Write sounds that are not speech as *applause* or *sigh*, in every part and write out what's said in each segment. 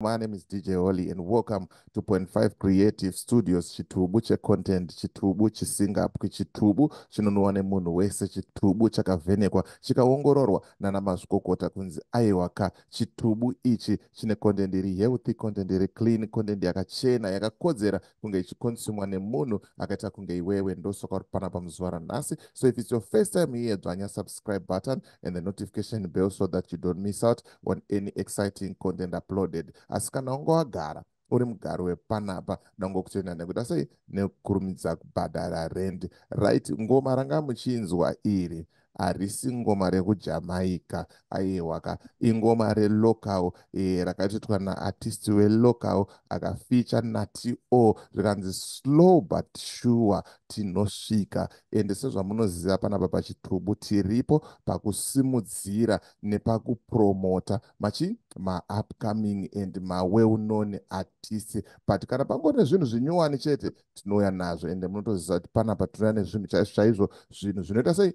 My name is DJ Oli and welcome to Point Five Creative Studios. Chitubu checontent, chitubu chisingapwi, chitubu chinonwiwa nemunhu wese, chitubu chakavhenekwa chikaongororwa nana mazvikokota kunzi aiwa ka. Chitubu ichi chine content iri healthy, content iri clean, content yakachena yakakodzera kunge ichikonsumwa nemunhu akaita kunge iwewe. Ndosoka uri panapa muzuva ranhasi. So if it's your first time here, dzvanya subscribe button and the notification bell so that you don't miss out on any exciting content uploaded. Asi kana unge wagara uri mugaro wepanapa dangokutoenda nekuda sei nekurumidza kubhadhara rend right? Ngoma ranga muchinzwa iri harisi ngoma rekujamaica. Aiwaka ingoma relocal e, rakaitwa naartisti welocal akaficha nati o zvikanzi slow but sure tinosvika. Ende sezvamunoziva panapa pachitubu tiripo pakusimudzira nepakupromota machi maupcoming and mawell known artist but kana pangone zvinhu zvinyowani chete tinouya nazvo. Ende munotoziva kuti panapa tinouya nezvinhu chaizvo chaizvo zvinhu zvinoita sei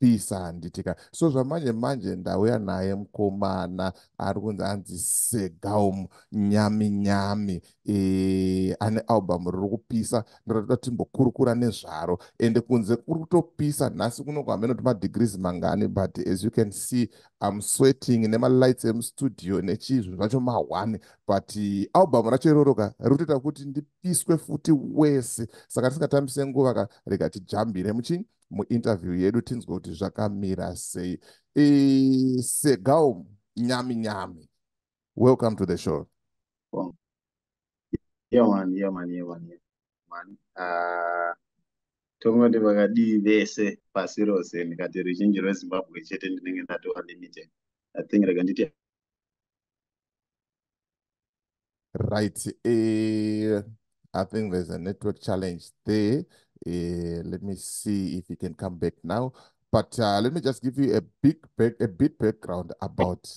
zvinopisa handitika so zvamanje manje ndauya naye mukomana ari kunzi anzi segaum nyami nyami e, ane album riri kupisa ndiratoda timbokurukura nezvaro. Ende kunze kuri kutopisa nhasi kunongo hamenoti madhigrees mangani but as you can see am sweating nemalights emustudio nechizvo zvacho ma1 but album racho iroroka riri kutoita kuti ndipiswe futi wese. Saka tisingatambise nguva ka rega tijambire muchini muinterview yedu tinzwe kuti zvakamira sei segaum nyami nyami welcome to the show wow. yeah, man, yeah, man, yeah, man, yeah. Man. Uh, tongoti vakadii vese pasi rose ndikati ruzhinji rwezimbabwe chete ndinenge ndatova limited i think rega nditi right uh, i think there's a network challenge there uh, let me see if you can come back now. But uh, let me just give you a big back, a bit background about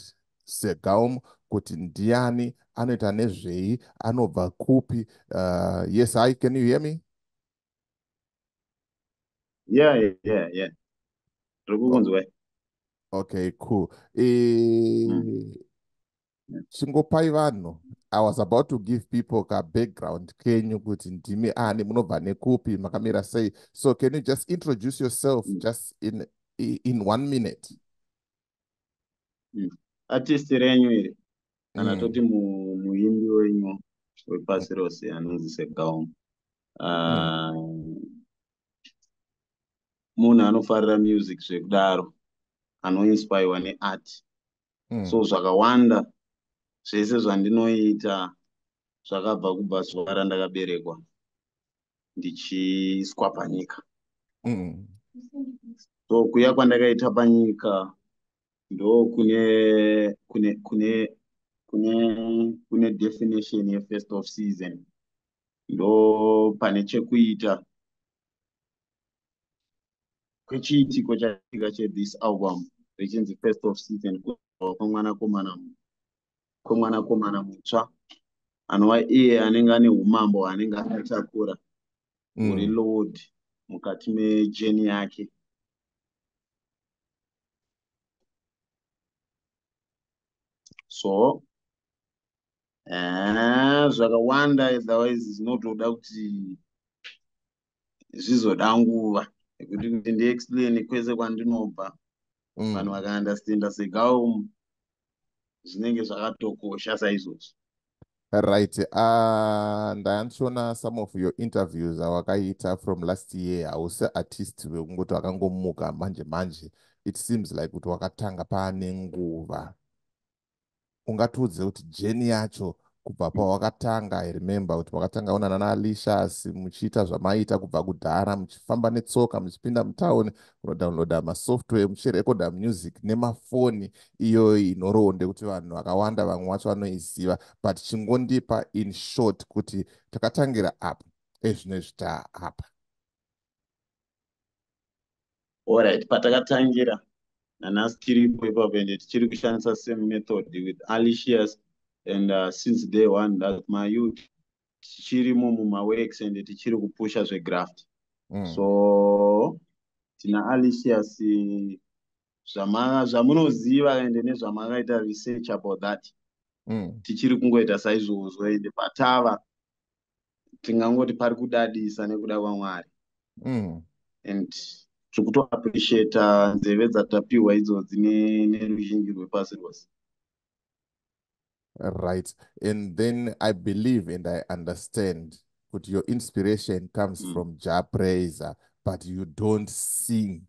segaum kuti ndiani anoita nezvei anobva kupi uh, yes i can you hear me? Yeah yeah yeah. Ndiri kukunzwa okay cool. Chingopai mm. Vanhu i was about to give people ka background kenyu kuti ndimi ani munobva nekupi makamira sei so can you just introduce yourself mm. just in in one minute mm. artist renyu iri kana mm. toti muimbi wenyu wepasi rose anonzi segaum uh, mm. munhu anofarira music zvekudaro anoinspirewa neart mm. so zvakawanda zvese zvandinoita zvakabva kubva zuva randakaberekwa ndichiswa panyika. Mm. so kuya kwandakaita panyika ndo kune kune kune kune kune definition yefirst of season. Ndo pane chekuita kwechiitiko chaitika chethis album richinzi first of season kuva kwemwanakomana kwemwanakomana mutsva anova iye anenge ane umambo anenge akatakura. Uri mm. lord mukati mejeni yake. So zvakawanda otherwise zvinotoda kuti zvizoda nguva. Ekuti kuti ndiexplain kwese kwandinobva. Mm. vanhu vakaandastenda segaum zvinenge zvakatokosha saizvozvo. Right uh, ndayandichiona some of your interviews awakaita from last year. Hausi artist wekungoti wakangomuka manje manje. It seems like kuti wakatanga paane nguva. Ungatiudze kuti jeni yacho kubva pawakatanga i remember kuti makatanga unana naalicious muchiita zvamaita kubva kudhara muchifamba netsoka muchipinda mutauni kunodownloada masoftware muchirekodha music nemafoni. Iyoyi inoroonde kuti vanhu vakawanda vamwe vacho vanoiziva. But chingondipa in short kuti takatangira apa ezvinezvi taa apa allright patakatangira nanhasi tiripo ipapo ende tichiri kushandisa same method with alicious and uh, since day one that my youth tichirimo mumaworks ende tichiri kupusha zvegraft mm. so tina alicious zvamunoziva ende nezvamakaita research about that Mm. tichiri kungoita saizvozvo ende patava tingangoti pari kudadisa nekuda kwamwari Mm. and tiri kutoappreciata nzeve dzatapiwa idzodzi ne- neruzhinji rwepasi rwose Right. And then I believe and I understand that your inspiration comes Mm. from Jah Praiser, but you don't sing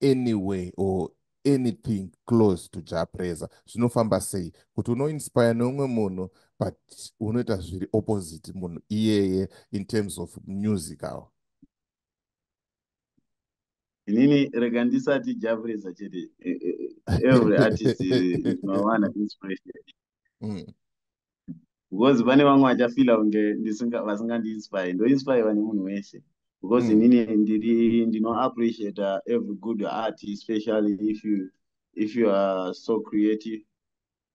anyway or anything close to Jah Praiser. Zvinofamba sei kuti unoinspire neumwe munhu but unoita zviri opposite munhu iyeye in terms of musical. inini rega ndisati japresa chete eh, eh, eh, every artist ndinowana inspiration Mm. Because pane vamwe vachafila kunge vasingandiinspire ndoinspire nemunhu wese because Mm. inini ndiri ndinoappreciata every good art especially if you if you are so creative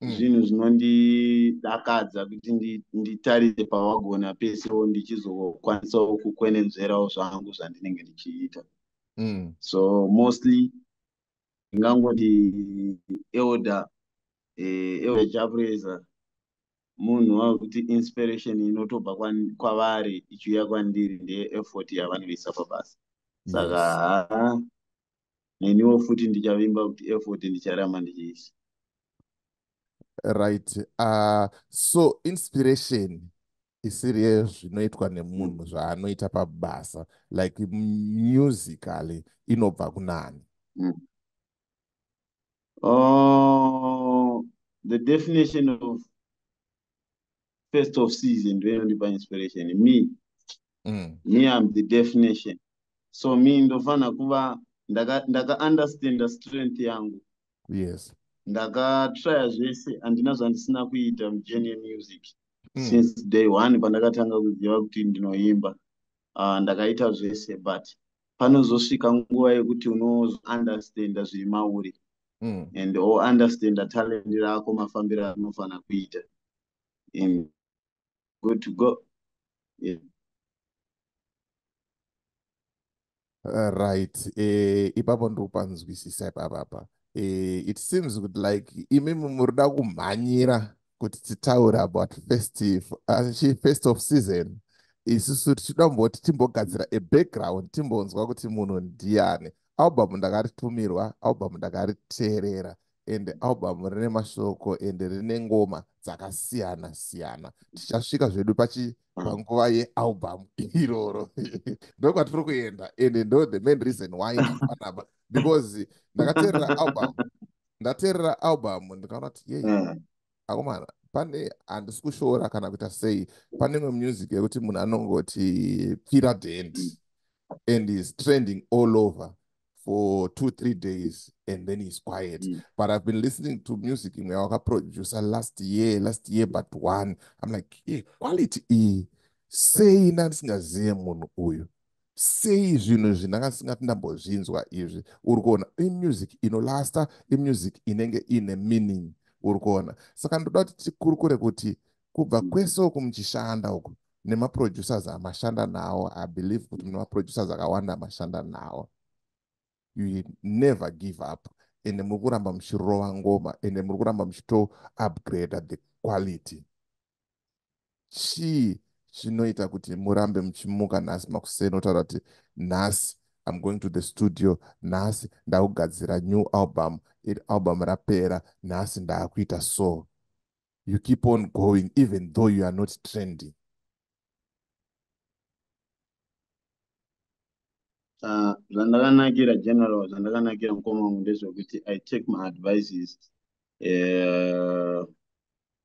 Mm. zvinhu zvinondidakadza kuti ndi- nditarire pawagona pesewo ndichizokwanisawo kukwenenzverawo zvangu zvandinenge ndichiita Mm. so mostly ndingangoti elder eh, elder japresa munhu wakuti inspiration inotobva kwavari ichiuya kwandiri ndeeffort yavanoisa pabasa saka haa neniwo futi ndichavimba kuti effort ndicharamba ndichiisa Right. Uh, so inspiration isiri zvinoitwa nemunhu zvaanoita pabasa like musically inobva kunani Mm. Oh, the definition of first of season ndoinondipa inspiration. Me. Mm. me am the definition. So me ndofana kuva ndaka ndaka strength yangu. Yes. Ndakatrya zvese handina zvandisina kuita mujeni yemusic Mm. since day one pandakatanga kuziva kuti ndinoimba uh, ndakaita zvese but panozosvika nguva yekuti unozounderstanda zviri mauri Mm. and ounderstanda talent rako mafambiro anofana kuita. In good to go. Yeah. Uh, right. Eh, ipapo ndopanzwisisa ipapapa eh, it seems kuti like imimi murida kumhanyira kuti titaure about festive uh, first of season. Isusu tichida kumboti timbogadzira ebackground timbonzwa kuti munhu ndiani album ndakaritumirwa album ndakariteerera ende album rine mashoko ende rine ngoma dzakasiyana siyana. Tichasvika zvedu pachi panguva yealbum *laughs* iroro. *laughs* Ndokwatiri kuenda ende ndo the main reason why ndafanaba *laughs* because ndakateerera album ndateerera album ndikaona kuti yei Mm. akomana pane handisi kushora kana kuita sei. Pane imwe music yekuti munhu anongoti pfira dent and is trending all over for two three days and then he's quiet. Mm. but i've been listening to music imwe wakaproducer last year last year but one i'm like yeah, quality iyi sei ndandisingazive munhu uyu. Sei zvinhu izvi ndanga ndisingati ndambozvinzwa izvi. Uri kuona imusic inolasta imusic inenge ine meaning uri kuona. Saka ndoda kuti tikurukure kuti kubva kwese uku muchishanda uku nemaproducers amashanda nawo i believe kuti mune maproducers akawanda amashanda nawo you never give up. Ende muri kuramba muchirova ngoma ende muri kuramba muchito upgrade the quality. Chii chinoita kuti murambe muchimuka nhasi? Makuseni otaura kuti nhasi i'm going to the studio nhasi ndakugadzira new album. Iri album rapera nhasi ndaakuita so. You keep on going even though you are not trending Uh, zvandakanakira general zvandakanakira mukoma wangu ndezvekuti i take my advices. Uh,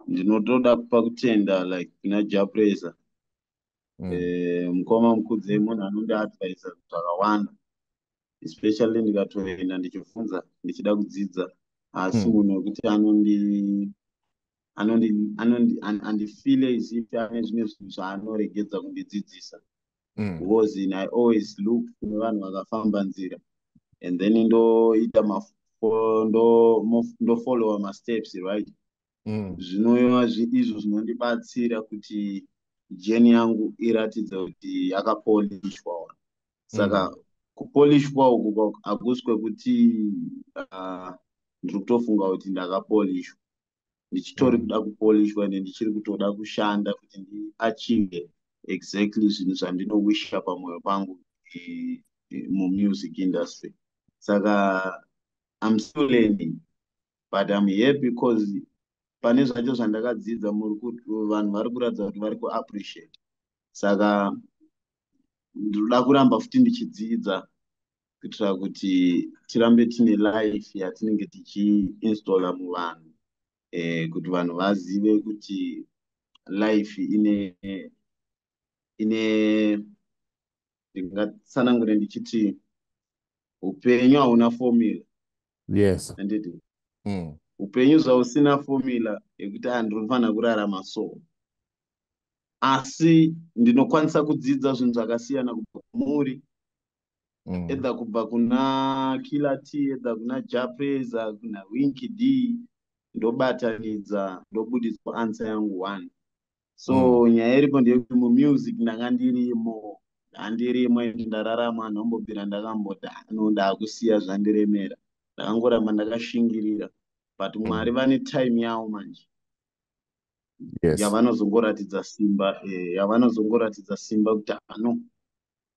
ndinotoda kupa kutenda like kuna japresa mm. Eh, mukoma mukudzi munhu anondiadvisa zvakawanda. Especially ndikatoenda ndichifunza ndichida kudzidza. Asi Mm. munhu wekuti anondi anondi anondi an- andifile if ane zvimwe zvinhu zvaanoregedza kundidzidzisa Mm. because in i always look kune vanhu vakafamba nzira and then ndoita ndofollowa masteps right Mm. zvinova zvi- izvo zvinondibatsira kuti jeni yangu iratidze kuti yakapolishwa saka kupolishwa uku hakusi kwekuti ah, ndiri kutofunga kuti ndakapolishwa ndichitori Mm. kuda kupolishwa ende ndichiri kutoda kushanda kuti ndiachieve exactly zvinhu zvandinowisha pamwoyo pangu mumusic industry. Saka i'm still learning but i'm here because pane zvacho zvandakadzidza vanhu vari kuratidza kuti vari kuappreciate saka ndinoda kuramba futi ndichidzidza kuitira kuti tirambe tine life yatinenge tichiinstalla muvanhu eh, kuti vanhu vazive kuti life ine ine ndingatsanangure ndichiti upenyu hauna fomula yes. Handiti mm. upenyu zvausina fomula yekuti ah ndinofanira kurarama so asi ndinokwanisa kudzidza zvinhu zvakasiyana kubva kumuri Mm. edha kubva kuna kilat edha kuna japreza kuna winki d. Ndobatanidza ndobuditswa ansa yangu one so nyaya iripo ndeyekuti mumusic ndanga ndirimo handirimo ende ndararama nhombobvira ndakambodano ndaakusiya zvandiremera. Ndakangoramba ndakashingirira but mwari vane time yavo manje. Yes. Yavanozongoratidza simba eh, yavanozongoratidza simba kuti ano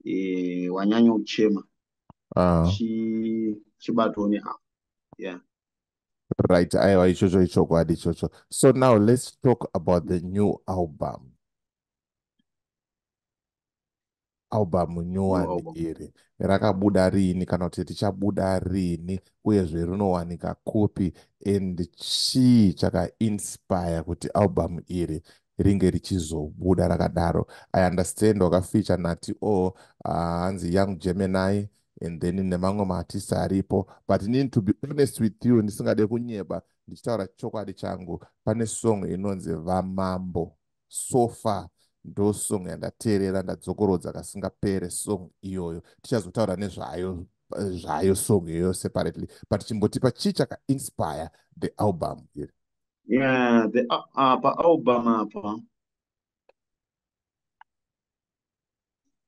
eh, wanyanya uchema. Uh, chi chibatwa neapo yeah right aiwa ichocho ichokwadi ichocho so now let's talk about the new album. Album nyowani album. iri. Rakabuda rini kana kuti richabuda rini uyezve rinowanika kupi and chii chakainspire kuti album iri ringe richizobuda rakadaro. I understand wakafeature nati o uh, hanzi young gemini and then nemamwe maartist aripo. But inini to be honest with you ndisingade kunyeba ndichitaura chokwadi changu. Pane song inonzi vamambo. So far ndo song yandateerera ndadzokorodza kasingapere song iyoyo. Tichazotaura nezvayo zvayo song iyoyo separately but chimbotipa chii chakainspire the album iri. Yeah uh, uh, paalbum apa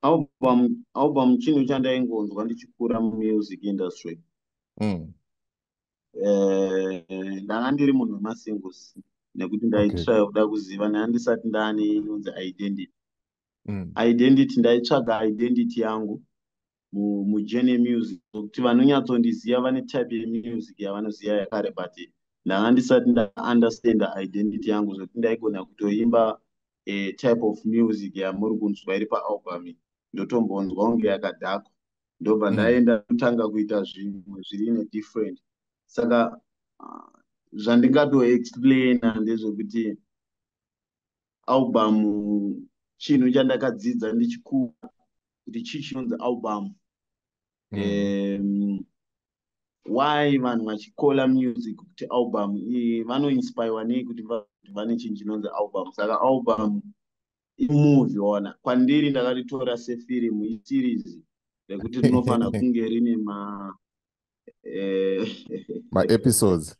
album album chinhu chandaingonzwa ndichikura mumusic industry. Mm. eh, ndanga ndiri munhu wemasingles nekuti ndaitry kuda kuziva ndaa ndisati ndaane inonzi identity. Mm. identity ndaitsvaga identity yangu mujene music. Kuti vanonyatsondiziva vane type yemusic yavanoziva yakare but ndanga ndisati ndaunderstanda identity yangu zvokuti ndaigona kutoimba e, type of music yamuri kunzwa iri paalbum ndotombonzwa kunge yakadhakwa ndobva Mm. ndaenda kutanga kuita zvimwe zviri nedifferent saka uh, zvandingatoexplaina ndezvekuti album chinhu chandakadzidza ndichikura kuti chii chinonzi album Mm. um, why vanhu vachikola music kuti album iyi vanoinspirewa nei kuti va- kuti vane chinhu chinonzi album saka album imovie ona. Kwandiri ndakaritora sefirimu iseries rekuti rinofanira *laughs* kunge rine ma eh, maepisodes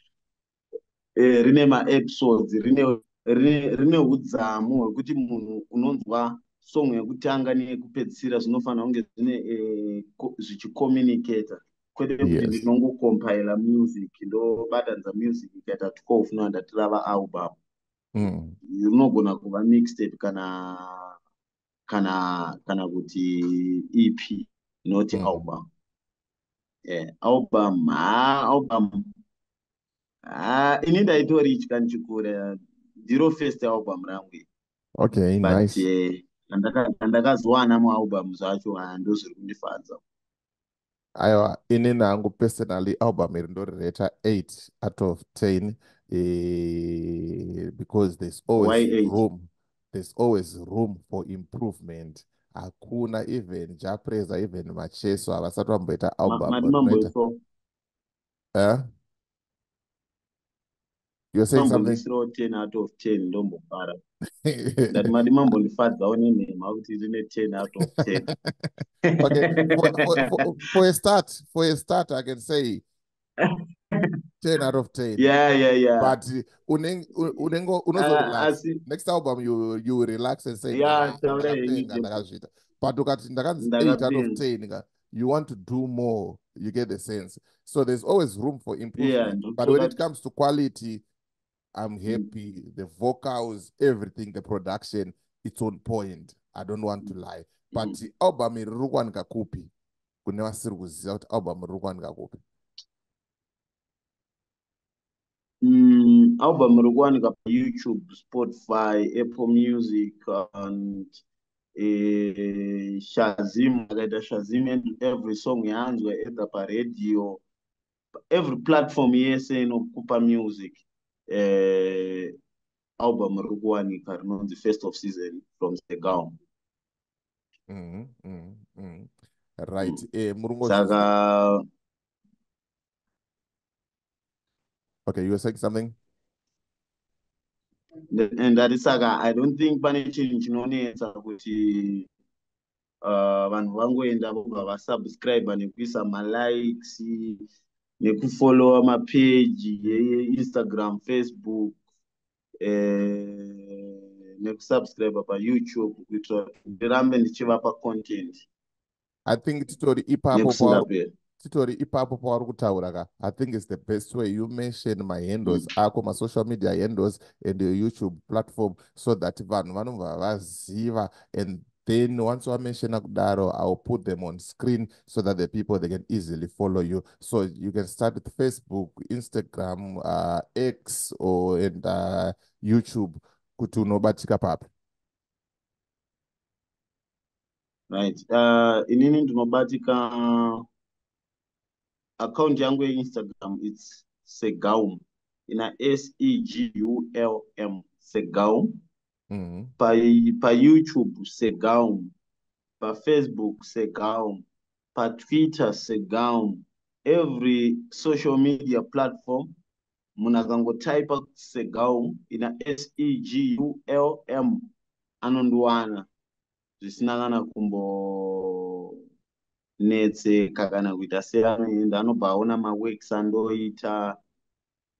*laughs* eh, rine maepisodes rine rine rine udzamu hwekuti munhu unonzwa song yekutanga neyekupedzisira zvinofanira kunge zvine eh, zvichicommunicata kwete kuti ndinongocompila music ndobatanidza music ikaita 12 no ndatirava album. Rinogona kuva mixtape kana kana kana kuti ep not Mm. album. Yeah, album ha album. Ha ini ndaitorich ndichikura ndiro first album rangu okay but nice. eh, andaka- andakazowana mualbum zvacho ha ndo zviri kundifadza. Aiwa inini hangu personally album iri ndorireeta 8 out of 10 eh, because there's always eight? room there's always room for improvement. Hakuna even japreza even macheso havasati vamboita album mati rinoita mamboiso eh? you're saying something? mambondisirawo 10 out of 10 ndombopara ndati madi mambondifadzawo nenhema kuti rine 10 out of 10 *laughs* okay for, for, for, for a start for a start i can say *laughs* 10 out of 10 yeah yeah yeah. But unenge unenge Ah, unozorelax asi next album you you relax and say Yeah, "Ah, taura ndakapenga henyu. ndakazviita but ukati ndakanzi 8 out of 10 ka, you want to do more you get the sense. So there's always room for improvement. Yeah, but when ndotora- it comes to quality i'm happy. The vocals everything the production it's on point. I don't want to lie. But album iri riri kuwanika kupi kune vasiri kuziva kuti album riri kuwanika kupi album iri kuwanika payoutube spotify apple music and eh, shazim akaita shazim and every song yaanzwa either paradio every platform yese inokupa music eh, album riri kuwanika rinonzi first of season from segaum. Mhm, mhm, mhm. right. Eh, muri ngozviziva- saka okay you were saying something ndati saka i don't think pane chinhu chinonetsa kuti uh, vanhu vangoenda vobva vasubscribe nekuisa malikes nekufollowa mapeji einstagram facebook eh, nekusubscribe payoutube kuitira kuti ndirambe ndichivapa content. I think titori ipapo titori ipapo pauri kutaura ka? I think it's the best way. You mention my handles ako masocial media handles and your youtube platform so that vanhu vanobva vaziva and then once wamentiona kudaro iwill put them on screen so that the people they can easily follow you. So you can start with facebook instagram uh, x or and uh, youtube. Kuti unobatika papi right. Uh, inini ndinobatika akaunti yangu yeinstagram its segaum. Ina s e g u l m segaum. Pa- payoutube segaum. Segaum. Patwitter segaum. Every social media platform munhu akangotaipa segaum ina s e g u l m. Anondiwana zvisina kana kumbonetseka kana kuita seanoenda anobva aona maworks andoita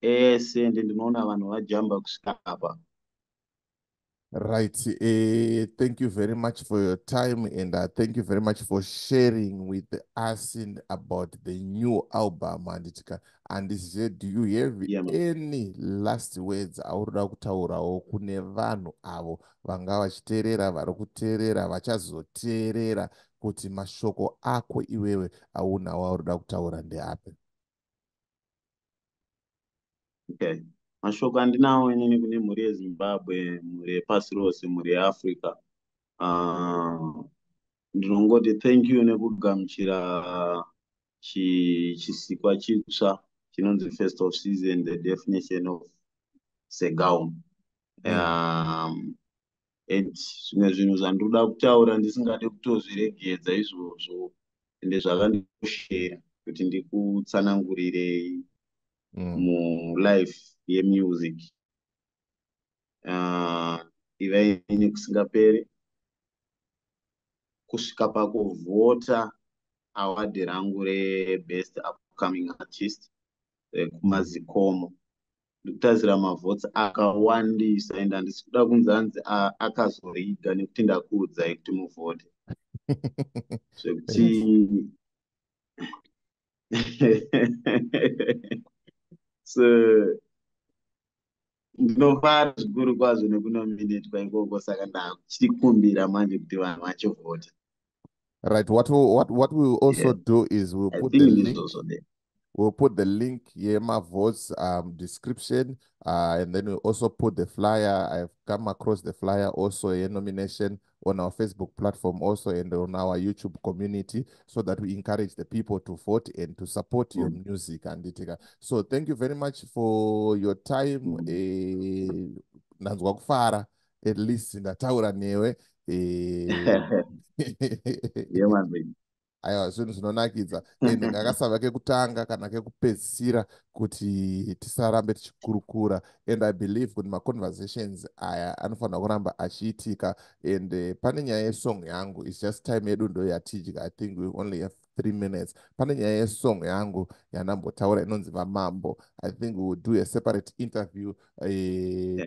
ese ende ndinoona vanhu vajamba kusvika apa Right. Uh, thank you very much for your time and uh, thank you very much for sharing with us in about the new album. And, it and this is it. do you have Yeah, any last words aurida kutaurawo kune vanhu avo vanga vachiteerera vari kuteerera vachazoteerera kuti mashoko ako iwewe aunawo aurida kutaura ndeapi. Okay. Mashoko andinawo inini kune mhuri yezimbabwe mhuri yepasi rose mhuri yeafrica Ah, ndinongoti thank you nekugamuchira chi- chisikwa chitsva chinonzi first of season the definition of segaum. Um, and zvimwe zvinhu zvandoda kutaura ndisingade kutozviregedza izvozvo ende zvakandikoshera kuti ndikutsanangurirei Mm. mulife yemusic. Uh, ivaini kusingaperi. Kusvika pakuvhota awadhi rangu rebest upcoming artist kumazikomo ndikutadzira mavhotsi akawandisa ende handisi kuda kunzi anzi a- akazoriga nekuti ndakuudzai kuti muvhote *laughs* zvekuti *laughs* so ndinofara zvikuru kwazvo nekunominatwa ikoko saka ndachikumbira manje kuti vanhu vachivhota Right. What we'll, what what we will also Yeah. do is we'll i put the link ndizvozvo de We'll put the link here, my votes um, description, uh, and then we'll also put the flyer. I've come across the flyer also a nomination on our Facebook platform, also and on our YouTube community, so that we encourage the people to vote and to support your music. And it, so, thank you very much for your time. Eh, nanzwa kufara at least ndataura newe eh, *laughs* yeah man baby. Aiwa zvinhu zvinonakidza. Ende ngakasava kekutanga kana kekupedzisira kuti tisarambe tichikurukura. And i believe kuti maconversations aya anofanira kuramba achiitika. And uh, pane nyaya yesong yangu its just time yedu ndo yatidya. I think we only have three minutes. Pane nyaya yesong yangu yandambotaura inonzi vamambo. I think we will do a separate interview uh,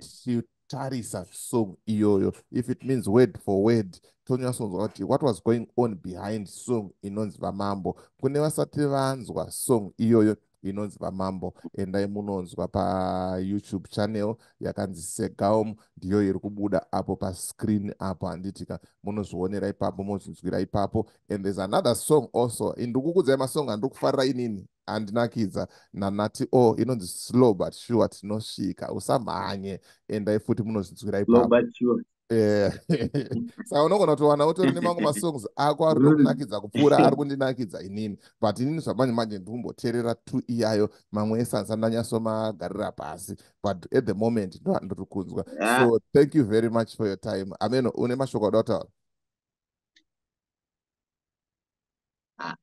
tichitarisa song iyoyo. If it means word for word tonyatsonzwa kuti what was going on behind song inonzi vamambo? Kune vasati vanzwa song iyoyo inonzi vamambo endai munonzwa payoutube channel yakanzi segaum. Ndiyo iri kubuda apo pascreen apo handitika munozvionera ipapo munozvinzwira ipapo. And there's another song also. Indikukudzai masong andiri kufarira inini? Handinakidza nanati o oh, inonzi slow but sure tinosvika usamhanye. Endai futi munozvinzwira ipapo *laughs* saka unogona kutowana utori nemamwe masongs ako ari kunakidza kupfuura ari kundinakidza inini. But inini zvamanje manje ndikumboteerera t iyayo mamwe esanza ndanyatsomagarira pasi. But at the moment ndo handiri kunzwa. So thank you very much for your time. Ameno une mashoko ada kutaura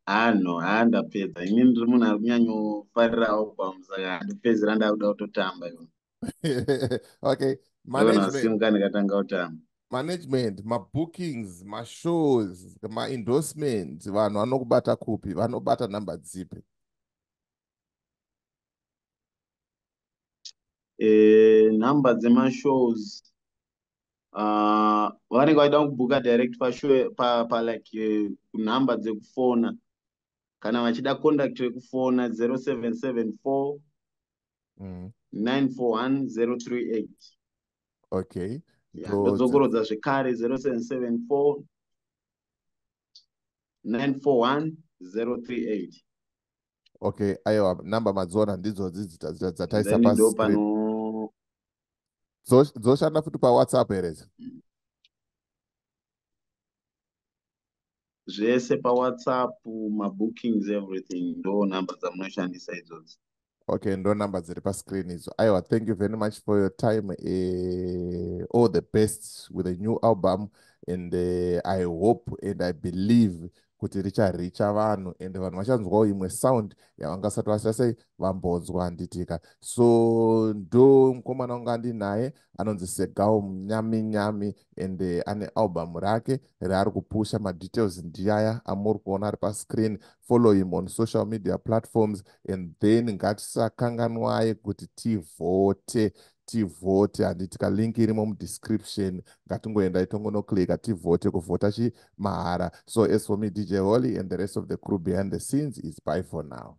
hanho haandapedza ini ndiri munhu ari kunyanyofarira album saka handipedzera ndakuda kutotamba *laughs* okay management. Ndikatanga kutamba management mabookings mashows maendorsement vanhu vanokubata kupi vanobata nhamba dzipi? E, nhamba dzemashows uh, vanenge vaida kubhuka direct pashow palike nhamba pa, dzekufona. Kana vachida conduct rekufona 0774 mm. 941 038 okay. Ndodzokorodza zvekare 0774 941 038 okay aiwa namba madziona ndidzodzi dzataisa pascreen dzoshanda futi pawhatsapp here zvese pawhatsapp mabookings everything ndo nhamba dzamunoshandisa idzodzi okay ndo namba dziri pascreen idzo. Aiwa thank you very much for your time uh, all the best with the new album and uh, i hope and i believe kuti richaricha vanhu ende vanhu vachanzwawo imwe sound yavangasati vasita sei vambonzwa handitika so ndo mukomana wangu andinaye anonzi segao munyami nyami ende ane album rake raari kupusha madetails ndiyaya amuri kuona ari pascreen. Follow him on social media platforms and then ngatisakanganwai kuti tivhote tivhote handitika link irimo mudescription ngatingoendai tongonoclika tivhote kuvhota chimahara so as for me dj holly and the rest of the crew behind the scenes is by for now